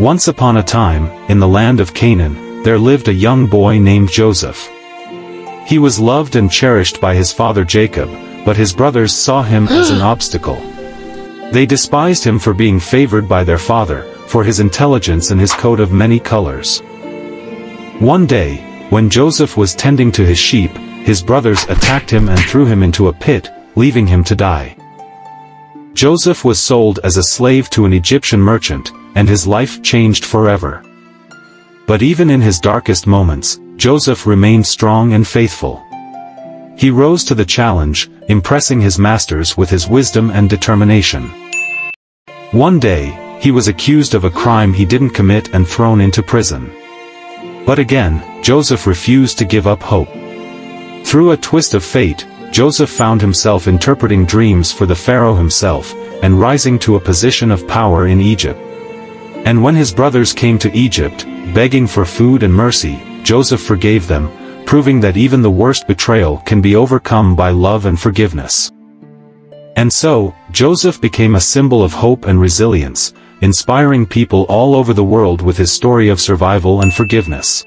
Once upon a time, in the land of Canaan, there lived a young boy named Joseph. He was loved and cherished by his father Jacob, but his brothers saw him as an obstacle. They despised him for being favored by their father, for his intelligence and his coat of many colors. One day, when Joseph was tending to his sheep, his brothers attacked him and threw him into a pit, leaving him to die. Joseph was sold as a slave to an Egyptian merchant, and his life changed forever. But even in his darkest moments, Joseph remained strong and faithful. He rose to the challenge, impressing his masters with his wisdom and determination. One day, he was accused of a crime he didn't commit and thrown into prison. But again, Joseph refused to give up hope. Through a twist of fate, Joseph found himself interpreting dreams for the Pharaoh himself, and rising to a position of power in Egypt. And when his brothers came to Egypt, begging for food and mercy, Joseph forgave them, proving that even the worst betrayal can be overcome by love and forgiveness. And so, Joseph became a symbol of hope and resilience, inspiring people all over the world with his story of survival and forgiveness.